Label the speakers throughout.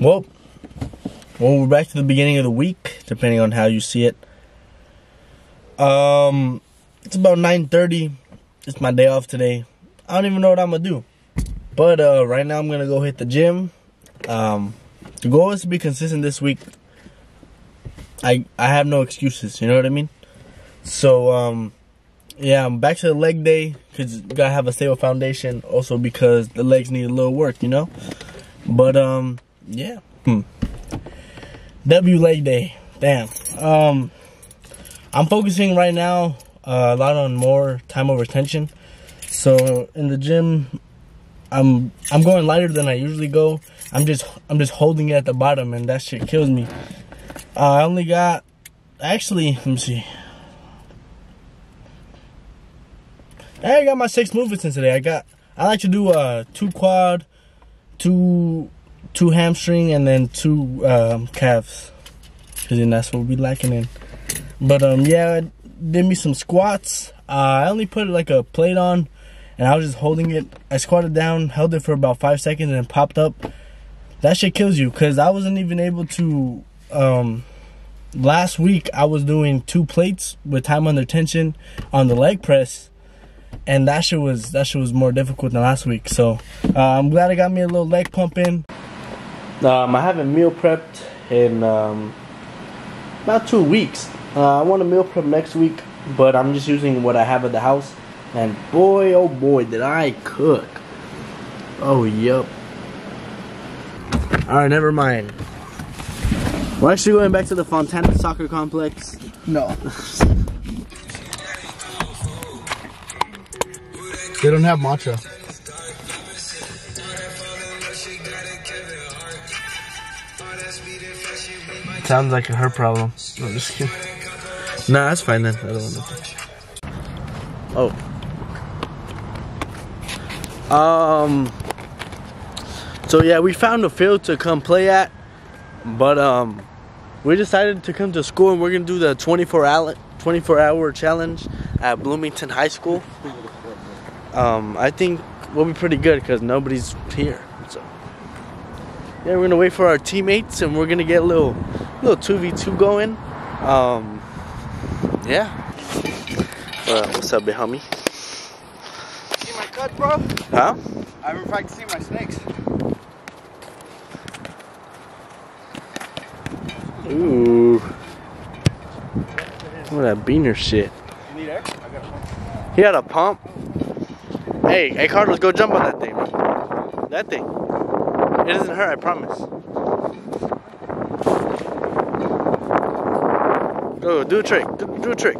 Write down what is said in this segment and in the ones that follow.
Speaker 1: Well, well, we're back to the beginning of the week, depending on how you see it. Um, it's about 9.30. It's my day off today. I don't even know what I'm gonna do. But uh, right now I'm gonna go hit the gym. Um, the goal is to be consistent this week. I I have no excuses, you know what I mean? So um, yeah, I'm back to the leg day because gotta have a stable foundation. Also because the legs need a little work, you know. But um, yeah. Hmm. W leg day. Damn. Um, I'm focusing right now uh, a lot on more time over tension. So in the gym, I'm I'm going lighter than I usually go. I'm just I'm just holding it at the bottom, and that shit kills me. Uh, I only got actually let me see. I got my six movements in today. I got I like to do uh two quad, two two hamstring, and then two um, calves, because then that's what we lacking in. But um yeah, did me some squats. Uh, I only put like a plate on, and I was just holding it. I squatted down, held it for about five seconds, and popped up. That shit kills you, cause I wasn't even able to. Um, last week I was doing two plates with time under tension on the leg press, and that shit was that shit was more difficult than last week. So uh, I'm glad I got me a little leg pump in. Um, I haven't meal prepped in um, about two weeks. Uh, I want to meal prep next week, but I'm just using what I have at the house. And boy, oh boy, did I cook! Oh yup. All right, never mind. We're actually going back to the Fontana Soccer Complex.
Speaker 2: No. they don't have matcha.
Speaker 1: Sounds like a her problem. No, just kidding. Nah, that's fine then. I don't want. Oh. Um. So yeah, we found a field to come play at, but um, we decided to come to school and we're gonna do the 24 hour 24 hour challenge at Bloomington High School. Um, I think we'll be pretty good because nobody's here. So yeah, we're gonna wait for our teammates and we're gonna get a little little 2v2 going. Um, yeah. Uh, what's up, big homie?
Speaker 2: See my cut, bro?
Speaker 1: Huh?
Speaker 2: I've been practicing my snakes.
Speaker 1: Ooh. What that beaner shit.
Speaker 2: You need air? I got a pump.
Speaker 1: He had a pump. Hey, hey, Carlos, go jump on that thing, man. That thing. It doesn't hurt, I promise. Go, do a trick. Do, do a trick.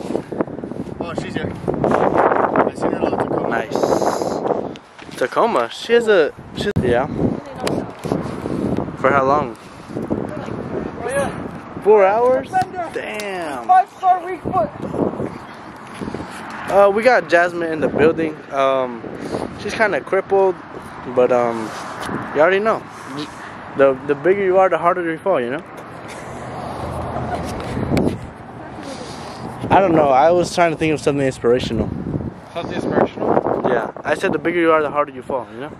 Speaker 2: Oh, she's here. I seen her little Tacoma.
Speaker 1: Nice. Tacoma. She has a. She, yeah. For how long?
Speaker 2: Oh, yeah.
Speaker 1: Four hours? Damn.
Speaker 2: Five star weak foot.
Speaker 1: Uh, we got Jasmine in the building. Um, she's kind of crippled, but um, you already know. The the bigger you are, the harder you fall. You know. I don't know. I was trying to think of something inspirational.
Speaker 2: Something inspirational?
Speaker 1: Yeah, I said the bigger you are, the harder you fall. You know.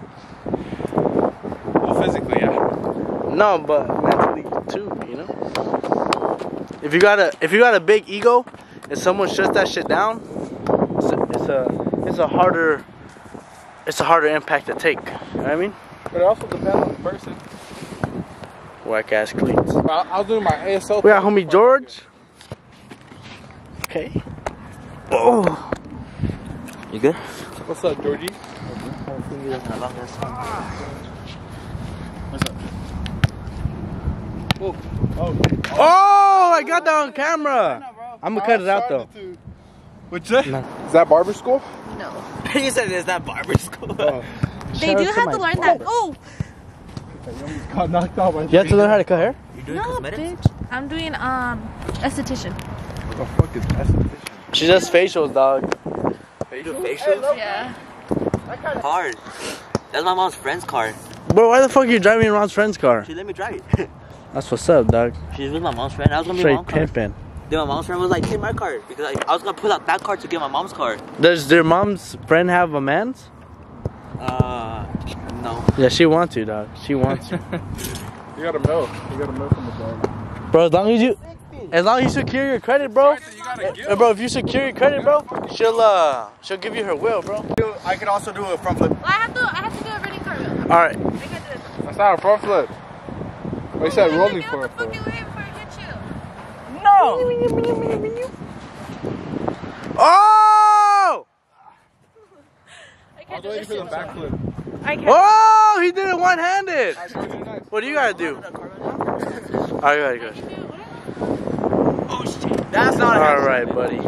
Speaker 2: Well, physically, yeah.
Speaker 1: No, but mentally too. You know. If you got a if you got a big ego, and someone shuts that shit down, it's a it's a, it's a harder it's a harder impact to take. You know what I mean?
Speaker 2: But it also depends on the person.
Speaker 1: Whack ass cleats.
Speaker 2: I, I was doing my ASL.
Speaker 1: We got homie George. Okay. Oh. You good?
Speaker 2: What's up, Georgie? What's up? Oh.
Speaker 1: Oh, I got that on camera. I'm gonna cut it out though.
Speaker 2: What's that?
Speaker 1: No.
Speaker 2: Is that barber school?
Speaker 3: No.
Speaker 4: you said it's not barber school.
Speaker 2: Oh.
Speaker 3: They do have to learn that. Oh,
Speaker 2: Got knocked out by
Speaker 1: You have to learn how to cut hair.
Speaker 4: You're doing
Speaker 3: no,
Speaker 4: cosmetics?
Speaker 3: bitch. I'm doing um esthetician.
Speaker 2: What the fuck is that?
Speaker 1: She does facials, dog.
Speaker 4: You do facials?
Speaker 3: Yeah.
Speaker 4: Hard. That's my mom's friend's car.
Speaker 1: Bro, why the fuck are you driving around friend's car?
Speaker 4: She let me drive it.
Speaker 1: That's what's up, dog.
Speaker 4: She's with my mom's friend. I was gonna be my
Speaker 1: Straight
Speaker 4: mom's car.
Speaker 1: pimping.
Speaker 4: Then my mom's friend was like, take my car. Because I, I was gonna pull out that car to get my mom's car.
Speaker 1: Does their mom's friend have a man's?
Speaker 4: Uh, no.
Speaker 1: Yeah, she wants you, dog. She wants you.
Speaker 2: You gotta milk. You gotta milk from the dog.
Speaker 1: Bro, as long as you, as long as you secure your credit, bro.
Speaker 2: You gotta.
Speaker 1: Hey, bro, if you secure your credit, bro, she'll uh, she'll give you her will, bro.
Speaker 2: I could also do a front flip.
Speaker 3: Well, I have to. I have to do a running cartwheel.
Speaker 1: All right.
Speaker 3: I can't do this.
Speaker 2: That's not a front flip. Oh, you said
Speaker 3: I
Speaker 2: rolling
Speaker 3: get
Speaker 2: for
Speaker 3: out
Speaker 2: a
Speaker 3: the
Speaker 2: flip.
Speaker 3: fucking way before I hit you.
Speaker 1: No. Oh!
Speaker 3: I
Speaker 2: I
Speaker 3: can't
Speaker 2: was
Speaker 3: do
Speaker 2: waiting for the backflip.
Speaker 3: I can't.
Speaker 1: Oh! He did it one-handed. What do you gotta do? All right, good.
Speaker 4: Oh shit. That's not
Speaker 1: All right, buddy.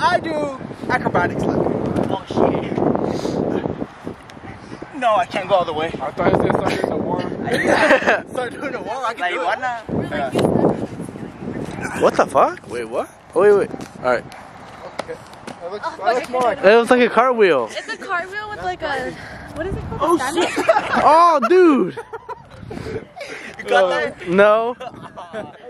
Speaker 4: I do acrobatics like. Oh shit. No, I can't go all the way.
Speaker 2: I thought you said something in the warm.
Speaker 4: Start doing the wall. I can
Speaker 3: Like,
Speaker 4: do it.
Speaker 3: why not? We're like, use that.
Speaker 1: What the fuck? Wait, what? Oh, wait, wait. All right.
Speaker 2: That looks,
Speaker 3: Oh,
Speaker 2: that looks more like.
Speaker 1: It looks like a cartwheel.
Speaker 3: It's a cartwheel with like a. What is it called? Oh shit!
Speaker 1: Oh, dude.
Speaker 4: You got uh, that?
Speaker 1: No.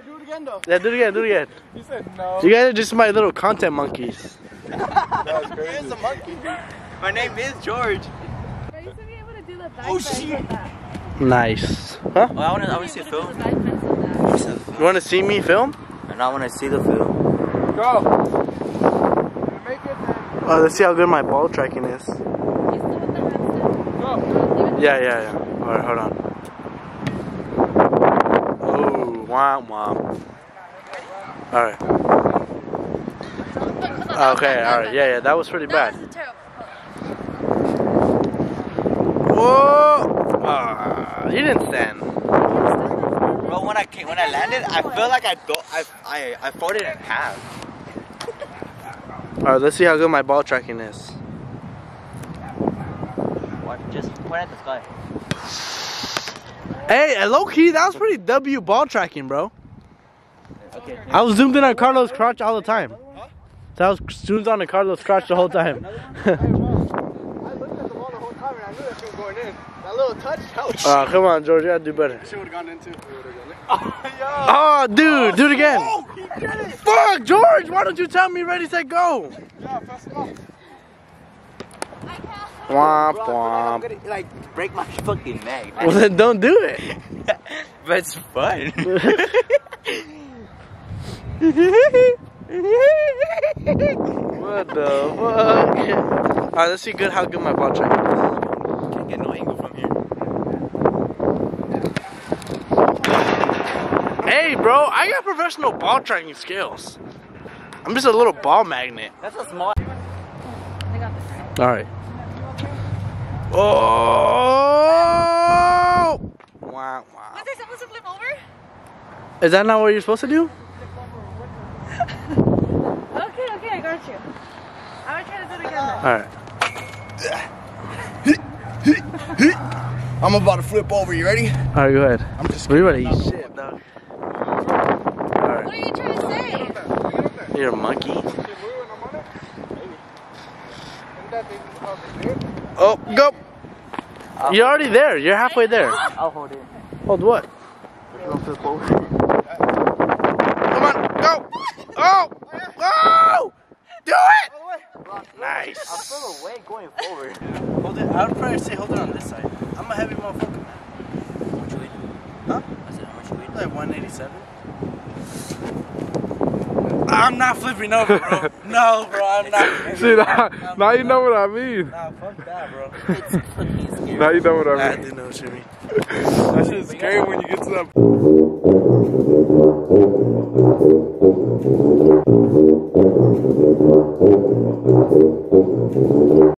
Speaker 2: Do it again though.
Speaker 1: Yeah, do it again. Do it again.
Speaker 2: He said no.
Speaker 1: You guys are just my little content monkeys.
Speaker 2: That's
Speaker 4: He
Speaker 2: crazy.
Speaker 4: is a monkey. My name is George.
Speaker 3: I used to be able to do the back
Speaker 4: Oh, shit.
Speaker 3: with that.
Speaker 1: Nice. Huh?
Speaker 4: Oh, I want to. I want to see
Speaker 3: Able
Speaker 4: the film.
Speaker 3: the back fence with that.
Speaker 1: You want to see me film?
Speaker 4: And I want to see the film.
Speaker 2: Go.
Speaker 1: Oh, let's see how good my ball tracking is. Yeah, yeah, yeah. All right, hold on. Oh, wah, wah. All right. Okay, all right. Yeah, yeah. That was pretty bad. Whoa! Ah, you didn't stand.
Speaker 4: Bro, when I came, when I landed, I felt like I I I I folded in half.
Speaker 1: All right, let's see how good my ball tracking is.
Speaker 4: What? Just point at the sky.
Speaker 1: Hey, uh, low key, that was pretty W ball tracking, bro.
Speaker 4: Okay.
Speaker 1: I was zoomed in on Carlos' crotch all the time. So I was zoomed on the Carlos' crotch the whole time.
Speaker 2: Hey, bro. I looked at the ball the whole time and I knew that shit was going in. That little touch helped.
Speaker 1: Oh, come on, George, you gotta do better.
Speaker 2: Shit would have gone in too.
Speaker 1: Oh, oh dude, do it again. Oh, fuck, George, why don't you tell me ready, set, go?
Speaker 2: Yeah, fast enough.
Speaker 1: Womp,
Speaker 4: Bro, I feel like I'm
Speaker 1: womp.
Speaker 4: gonna like break my fucking neck.
Speaker 1: Well, then don't do it.
Speaker 4: but it's fun.
Speaker 1: What the fuck? Alright, let's see good how good my ball tracking is.
Speaker 4: Can't get no angle from here.
Speaker 1: Hey, bro, I got professional ball tracking skills. I'm just a little ball magnet.
Speaker 4: That's a small.
Speaker 3: I got this right.
Speaker 1: All right. Oh! Wow, wow.
Speaker 3: Was I supposed to flip over?
Speaker 1: Is that not what you're supposed to do?
Speaker 3: Okay, okay, I got you. I'm gonna try to do it again then.
Speaker 1: All right.
Speaker 2: I'm about to flip over. You ready?
Speaker 1: All right, go ahead.
Speaker 2: I'm just
Speaker 1: We ready to eat shit, dog. All
Speaker 3: What
Speaker 1: right.
Speaker 3: are you trying to say?
Speaker 1: Monkey. Oh, go. You're already there. You're halfway there.
Speaker 4: I'll hold it.
Speaker 1: Hold what?
Speaker 4: I'll flip over.
Speaker 1: Come on, go. Oh, oh, do it. Nice.
Speaker 4: I feel away going forward.
Speaker 1: Hold it. I would probably say hold it on this side. I'm a heavy motherfucker, man. Huh?
Speaker 4: I said, how much you weigh?
Speaker 1: Like 187. I'm not flipping over, bro. no, bro, I'm not.
Speaker 2: See, now, now you know what I mean.
Speaker 1: Nah, fuck that, bro.
Speaker 4: It's fucking scary.
Speaker 2: Now you know what I
Speaker 1: I
Speaker 2: mean.
Speaker 1: do know what you mean.
Speaker 2: That shit's scary when you get to that